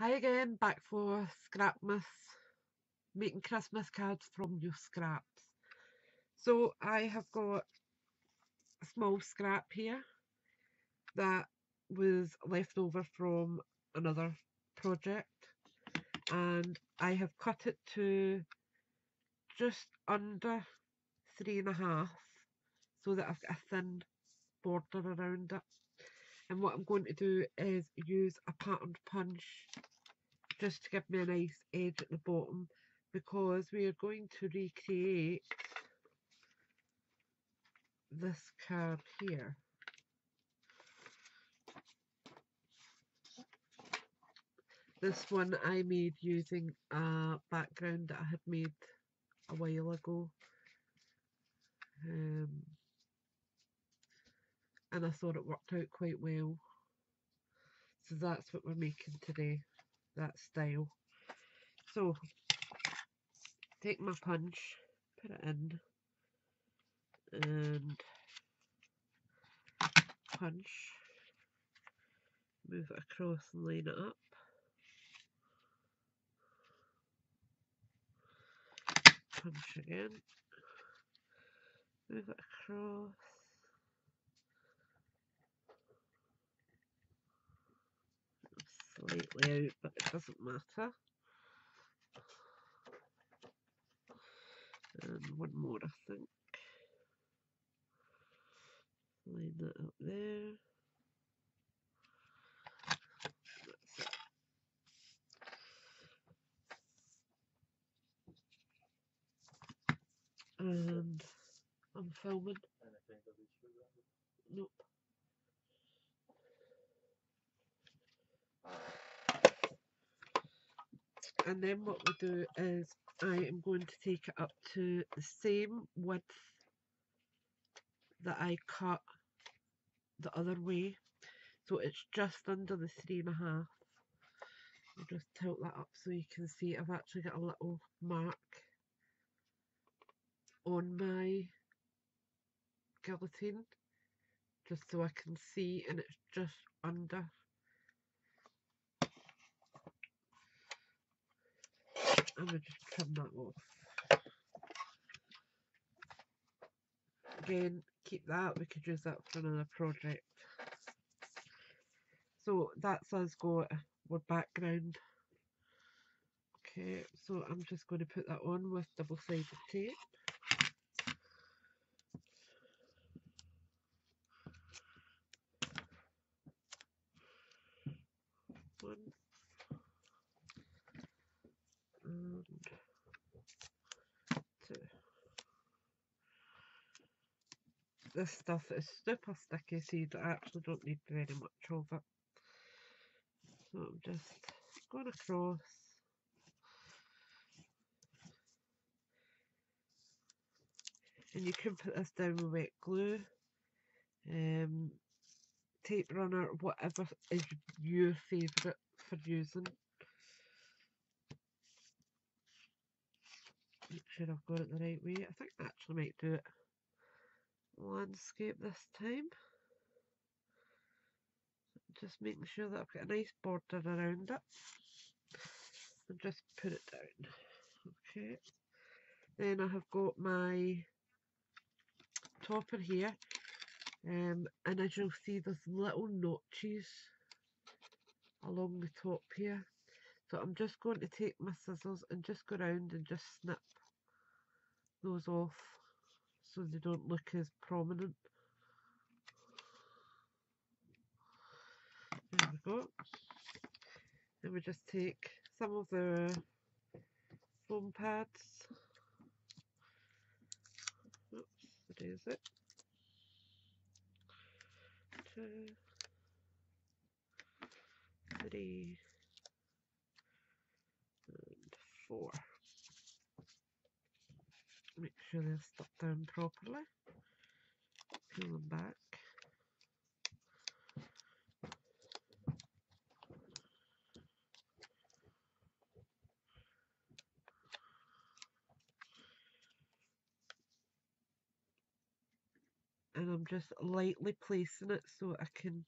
Hi again, back for Scrapmas, making Christmas cards from your scraps. So I have got a small scrap here that was left over from another project and I have cut it to just under three and a half so that I've got a thin border around it. And what I'm going to do is use a patterned punch just to give me a nice edge at the bottom because we are going to recreate this card here. This one I made using a background that I had made a while ago. Um, and I thought it worked out quite well. So that's what we're making today, that style. So, take my punch, put it in, and punch, move it across and line it up. Punch again, move it across. Slightly out, but it doesn't matter. And one more, I think. Line that up there. And I'm filming. Nope. And then what we do is I am going to take it up to the same width that I cut the other way. So it's just under the three and a half. I'll just tilt that up so you can see I've actually got a little mark on my guillotine just so I can see and it's just under I'm gonna just trim that off. Again keep that we could use that for another project. So that's us got our background. Okay so I'm just going to put that on with double-sided tape. One and two. This stuff is super sticky so you actually don't need very much of it. So I'm just going across and you can put this down with wet glue um, tape runner whatever is your favourite for using make sure I've got it the right way. I think I actually might do it. Landscape this time. Just making sure that I've got a nice border around it. And just put it down. Okay. Then I have got my topper here. Um, and as you'll see there's little notches along the top here so I'm just going to take my scissors and just go around and just snip those off so they don't look as prominent. There we go. Then we just take some of the foam pads. Oops, it. Two, three, and four. Make sure they're stuck down properly. Peel them back. and I'm just lightly placing it so I can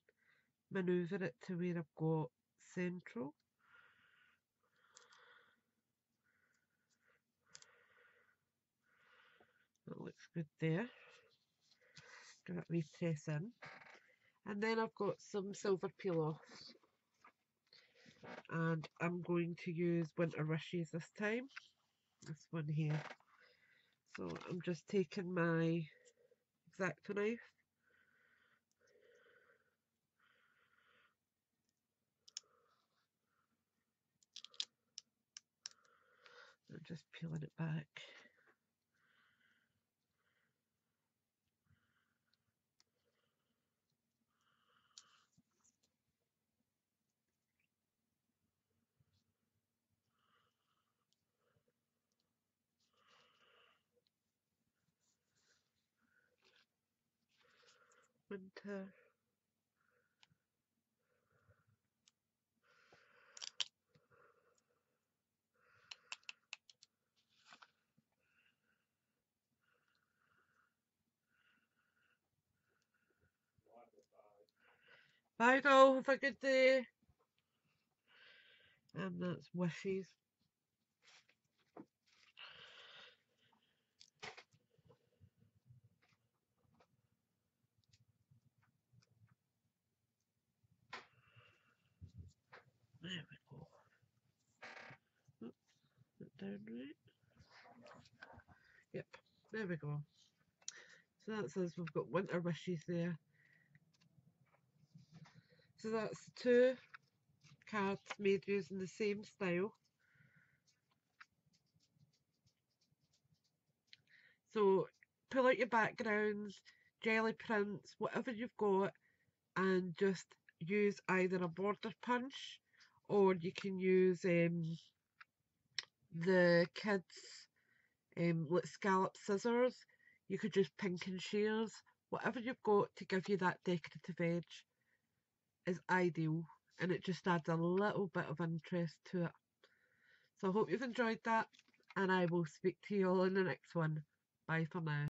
manoeuvre it to where I've got central good there. Give it a wee press in. And then I've got some silver peel offs. And I'm going to use Winter Wishes this time. This one here. So I'm just taking my X-Acto knife. I'm just peeling it back. Winter Bye all, have a good day. And that's wishes. There we go. Oops, is it down right? Yep, there we go. So that says we've got winter wishes there. So that's two cards made using the same style. So pull out your backgrounds, jelly prints, whatever you've got, and just use either a border punch or you can use um, the kids um, like scallop scissors. You could use pinking shears, whatever you've got to give you that decorative edge is ideal and it just adds a little bit of interest to it. So I hope you've enjoyed that and I will speak to you all in the next one. Bye for now.